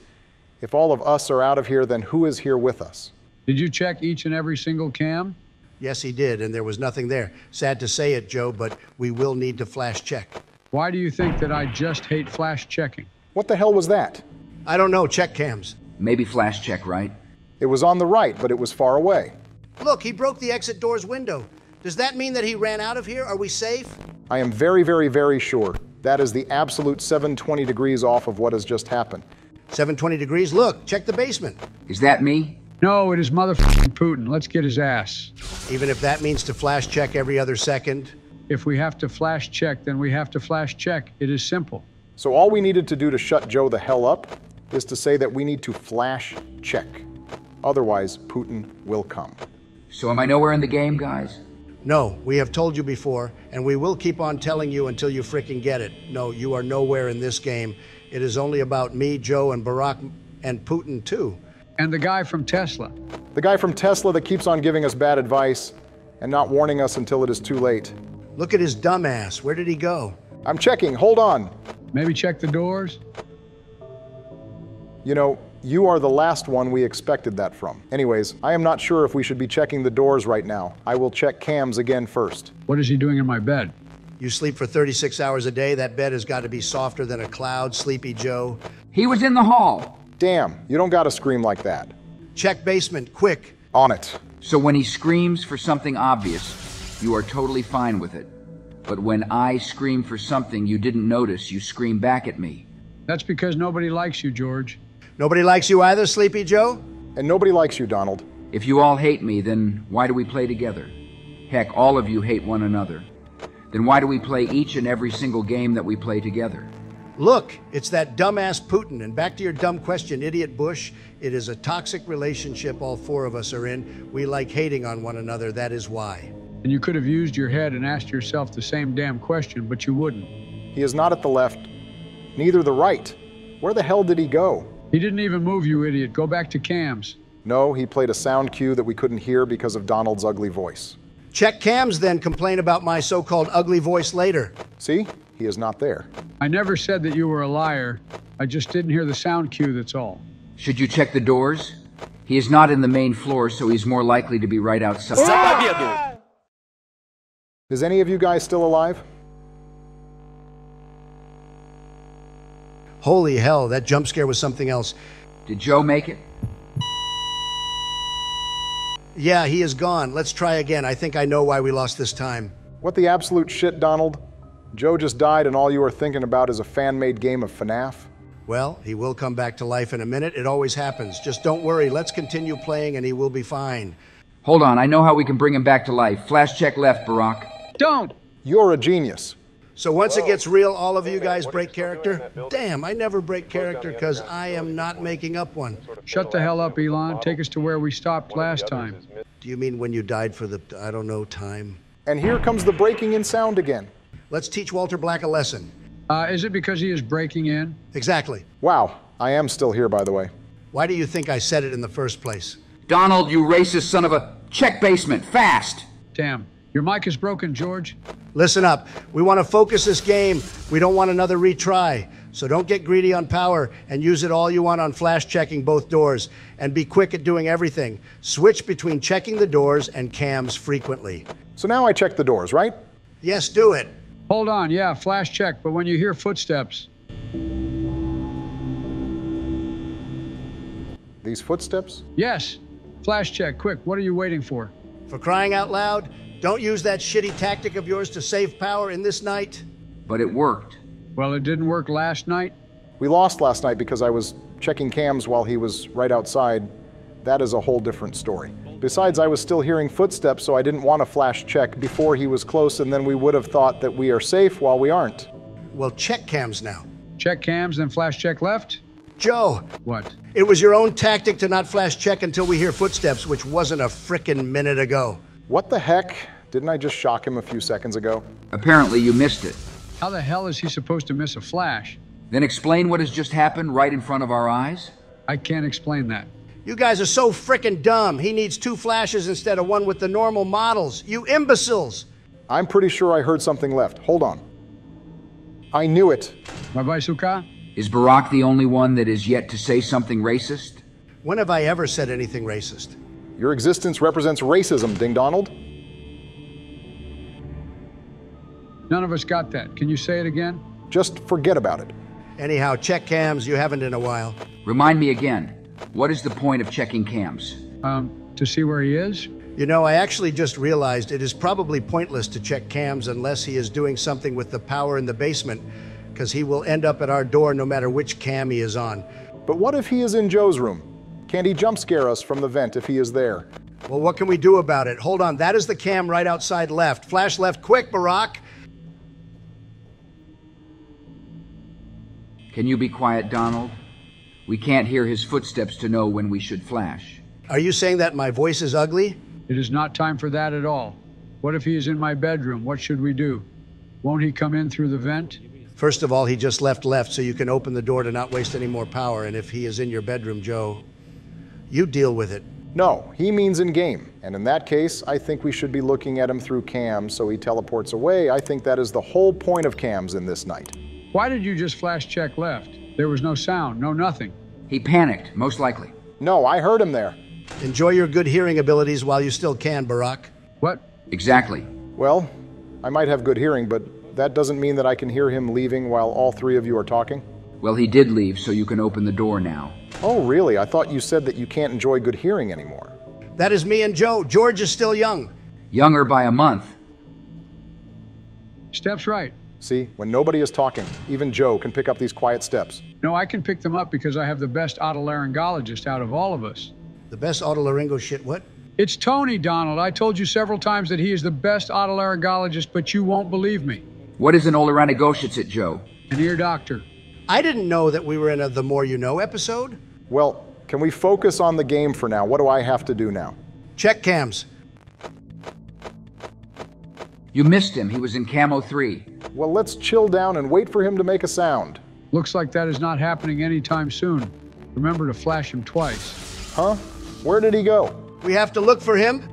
if all of us are out of here, then who is here with us? Did you check each and every single cam? Yes, he did, and there was nothing there. Sad to say it, Joe, but we will need to flash check. Why do you think that I just hate flash checking? What the hell was that? I don't know. Check cams. Maybe flash check, right? It was on the right, but it was far away. Look, he broke the exit door's window. Does that mean that he ran out of here? Are we safe? I am very, very, very sure that is the absolute 720 degrees off of what has just happened. 720 degrees. Look, check the basement. Is that me? No, it is motherfucking Putin. Let's get his ass. Even if that means to flash check every other second. If we have to flash check, then we have to flash check. It is simple. So all we needed to do to shut Joe the hell up is to say that we need to flash check. Otherwise, Putin will come. So am I nowhere in the game, guys? No, we have told you before, and we will keep on telling you until you fricking get it. No, you are nowhere in this game. It is only about me, Joe, and Barack, and Putin, too. And the guy from Tesla. The guy from Tesla that keeps on giving us bad advice and not warning us until it is too late. Look at his dumbass. Where did he go? I'm checking. Hold on. Maybe check the doors? You know, you are the last one we expected that from. Anyways, I am not sure if we should be checking the doors right now. I will check cams again first. What is he doing in my bed? You sleep for 36 hours a day. That bed has got to be softer than a cloud, Sleepy Joe. He was in the hall. Damn, you don't gotta scream like that. Check basement, quick. On it. So when he screams for something obvious, you are totally fine with it. But when I scream for something you didn't notice, you scream back at me. That's because nobody likes you, George. Nobody likes you either, Sleepy Joe? And nobody likes you, Donald. If you all hate me, then why do we play together? Heck, all of you hate one another. Then why do we play each and every single game that we play together? Look, it's that dumbass Putin. And back to your dumb question, idiot Bush. It is a toxic relationship all four of us are in. We like hating on one another. That is why. And you could have used your head and asked yourself the same damn question, but you wouldn't. He is not at the left, neither the right. Where the hell did he go? He didn't even move, you idiot. Go back to cams. No, he played a sound cue that we couldn't hear because of Donald's ugly voice. Check cams, then complain about my so called ugly voice later. See? He is not there. I never said that you were a liar. I just didn't hear the sound cue, that's all. Should you check the doors? He is not in the main floor, so he's more likely to be right outside. Is any of you guys still alive? Holy hell, that jump scare was something else. Did Joe make it? Yeah, he is gone. Let's try again. I think I know why we lost this time. What the absolute shit, Donald? Joe just died, and all you are thinking about is a fan made game of FNAF? Well, he will come back to life in a minute. It always happens. Just don't worry. Let's continue playing and he will be fine. Hold on, I know how we can bring him back to life. Flash check left, Barack. Don't! You're a genius. So once it gets real, all of you man, guys what you break still doing in character? Damn, I never break character because I am not making up one. Shut the hell up, accident with the Elon. Take us to where we stopped One last time. Do you mean when you died for the, I don't know, time? And here comes the breaking in sound again. Let's teach Walter Black a lesson. Uh, is it because he is breaking in? Exactly. Wow, I am still here, by the way. Why do you think I said it in the first place? Donald, you racist son of a. Check basement, fast! Damn. Your mic is broken, George. Listen up. We want to focus this game. We don't want another retry. So don't get greedy on power and use it all you want on flash checking both doors. And be quick at doing everything. Switch between checking the doors and cams frequently. So now I check the doors, right? Yes, do it. Hold on, yeah, flash check, but when you hear footsteps, These footsteps? yes, flash check, quick, what are you waiting for? For crying out loud, don't use that shitty tactic of yours to save power in this night. But it worked. Well, it didn't work last night. We lost last night because I was checking cams while he was right outside. That is a whole different story. Besides, I was still hearing footsteps, so I didn't want to flash check before he was close, and then we would have thought that we are safe while we aren't. Well, check cams now. Check cams, then flash check left? Joe, What? it was your own tactic to not flash check until we hear footsteps, which wasn't a frickin' minute ago. What the heck? Didn't I just shock him a few seconds ago? Apparently, you missed it. How the hell is he supposed to miss a flash? Then explain what has just happened right in front of our eyes. I can't explain that. You guys are so frickin' dumb. He needs two flashes instead of one with the normal models. You imbeciles. I'm pretty sure I heard something left. Hold on. I knew it. Bye bye, Suka. Is Barack the only one that is yet to say something racist? When have I ever said anything racist? Your existence represents racism, Ding Donald. None of us got that. Can you say it again? Just forget about it. Anyhow, check cams. You haven't in a while. Remind me again. What is the point of checking cams? Um, to see where he is? You know, I actually just realized it is probably pointless to check cams unless he is doing something with the power in the basement, because he will end up at our door no matter which cam he is on. But what if he is in Joe's room? Can't he jump scare us from the vent if he is there? Well, what can we do about it? Hold on, that is the cam right outside left. Flash left quick, Barack. Can you be quiet, Donald? We can't hear his footsteps to know when we should flash. Are you saying that my voice is ugly? It is not time for that at all. What if he is in my bedroom? What should we do? Won't he come in through the vent? First of all, he just left left so you can open the door to not waste any more power. And if he is in your bedroom, Joe, you deal with it. No, he means in game. And in that case, I think we should be looking at him through cams so he teleports away. I think that is the whole point of cams in this night. Why did you just flash check left? There was no sound, no nothing. He panicked, most likely. No, I heard him there. Enjoy your good hearing abilities while you still can, Barack. What? Exactly. Well, I might have good hearing, but that doesn't mean that I can hear him leaving while all three of you are talking. Well, he did leave, so you can open the door now. Oh, really? I thought you said that you can't enjoy good hearing anymore. That is me and Joe. George is still young. Younger by a month. Steps right. See, when nobody is talking, even Joe can pick up these quiet steps. No, I can pick them up because I have the best otolaryngologist out of all of us. The best otolaryngos shit, what? It's Tony, Donald. I told you several times that he is the best otolaryngologist, but you won't believe me. What is an otolaryngologist, Joe? An ear doctor. I didn't know that we were in a The More You Know episode. Well, can we focus on the game for now? What do I have to do now? Check cams. You missed him. He was in Camo 3. Well, let's chill down and wait for him to make a sound. Looks like that is not happening anytime soon. Remember to flash him twice. Huh? Where did he go? We have to look for him.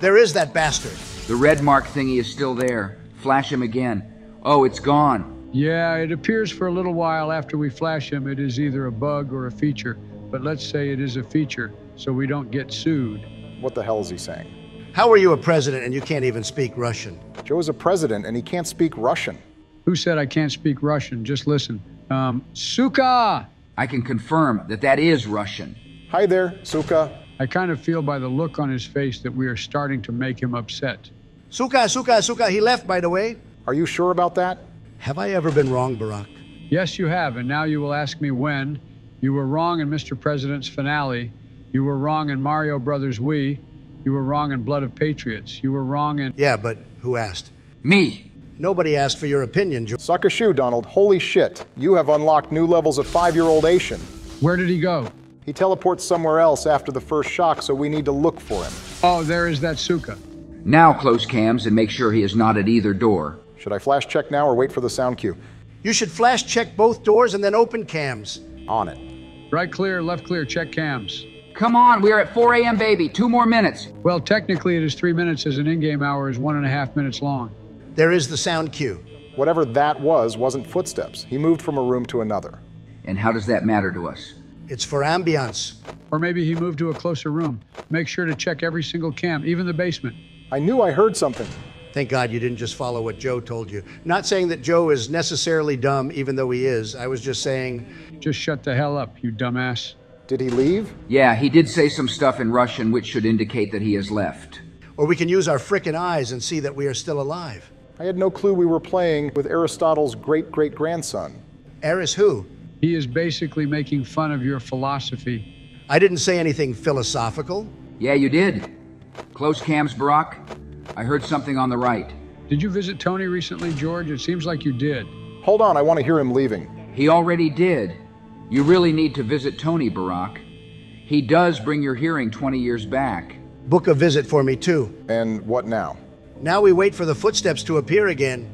There is that bastard. The red mark thingy is still there. Flash him again. Oh, it's gone. Yeah, it appears for a little while after we flash him it is either a bug or a feature, but let's say it is a feature so we don't get sued. What the hell is he saying? How are you a president and you can't even speak Russian? Joe is a president and he can't speak Russian. Who said I can't speak Russian? Just listen. Um, Suka! I can confirm that that is Russian. Hi there, Suka. I kind of feel by the look on his face that we are starting to make him upset. Suka, Suka, Suka. He left, by the way. Are you sure about that? Have I ever been wrong, Barack? Yes, you have, and now you will ask me when. You were wrong in Mr. President's finale. You were wrong in Mario Brothers Wii. You were wrong in Blood of Patriots. You were wrong in. Yeah, but who asked? Me. Nobody asked for your opinion, Joe. Suck a shoe, Donald. Holy shit. You have unlocked new levels of five year old Asian. Where did he go? He teleports somewhere else after the first shock, so we need to look for him. Oh, there is that Suka. Now close cams and make sure he is not at either door. Should I flash check now or wait for the sound cue? You should flash check both doors and then open cams. On it. Right clear, left clear, check cams. Come on, we are at 4 a.m., baby. Two more minutes. Well, technically it is three minutes as an in game hour is one and a half minutes long. There is the sound cue. Whatever that was wasn't footsteps. He moved from a room to another. And how does that matter to us? It's for ambiance. Or maybe he moved to a closer room. Make sure to check every single cam, even the basement. I knew I heard something. Thank God you didn't just follow what Joe told you. Not saying that Joe is necessarily dumb, even though he is. I was just saying, Just shut the hell up, you dumbass. Did he leave? Yeah, he did say some stuff in Russian which should indicate that he has left. or we can use our frickin' eyes and see that we are still alive. I had no clue we were playing with Aristotle's great great grandson. Eris who? He is basically making fun of your philosophy. I didn't say anything philosophical. Yeah, you did. Close cams, Barack. I heard something on the right. Did you visit Tony recently, George? It seems like you did. Hold on, I want to hear him leaving. He already did. You really need to visit Tony, Barack. He does bring your hearing 20 years back. Book a visit for me, too. And what now? Now we wait for the footsteps to appear again.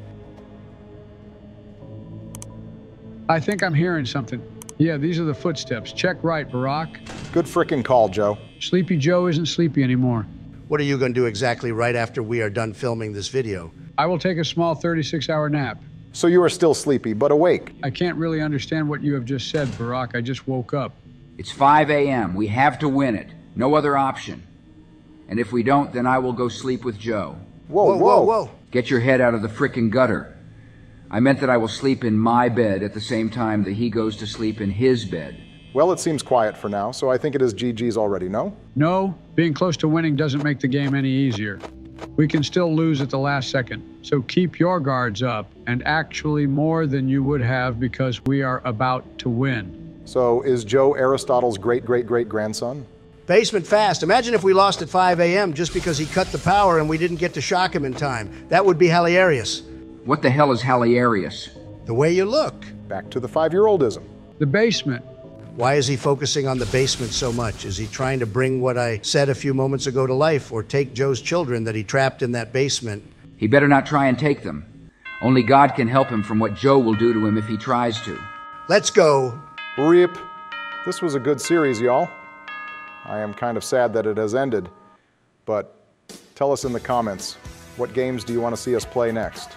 I think I'm hearing something. Yeah, these are the footsteps. Check right, Barack. Good frickin' call, Joe. Sleepy Joe isn't sleepy anymore. What are you going to do exactly right after we are done filming this video? I will take a small 36 hour nap. So you are still sleepy, but awake. I can't really understand what you have just said, Barack. I just woke up. It's 5 a.m. We have to win it. No other option. And if we don't, then I will go sleep with Joe. Whoa, Whoa, whoa, whoa. Get your head out of the frickin' gutter. I meant that I will sleep in my bed at the same time that he goes to sleep in his bed. Well, it seems quiet for now, so I think it is GG's already, no? No, being close to winning doesn't make the game any easier. We can still lose at the last second. So keep your guards up, and actually more than you would have because we are about to win. So is Joe Aristotle's great great great grandson? Basement fast. Imagine if we lost at 5 a.m. just because he cut the power and we didn't get to shock him in time. That would be hilarious. What the hell is Haliarius? The way you look. Back to the five year oldism. The basement. Why is he focusing on the basement so much? Is he trying to bring what I said a few moments ago to life or take Joe's children that he trapped in that basement? He better not try and take them. Only God can help him from what Joe will do to him if he tries to. Let's go. RIP. This was a good series, y'all. I am kind of sad that it has ended, but tell us in the comments what games do you want to see us play next?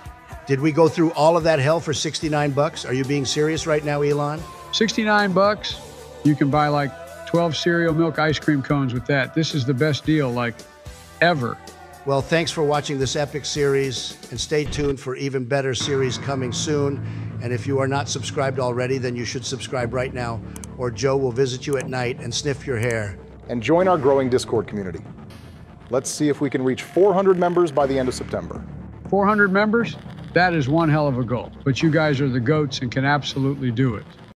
Did we go through all of that hell for 69 bucks? Are you being serious right now, Elon? 69 bucks. You can buy like 12 cereal milk ice cream cones with that. This is the best deal, like ever. Well, thanks for watching this epic series, and stay tuned for even better series coming soon. And if you are not subscribed already, then you should subscribe right now, or Joe will visit you at night and sniff your hair. And join our growing Discord community. Let's see if we can reach 400 members by the end of September. 400 members? That is one hell of a goal. But you guys are the goats and can absolutely do it.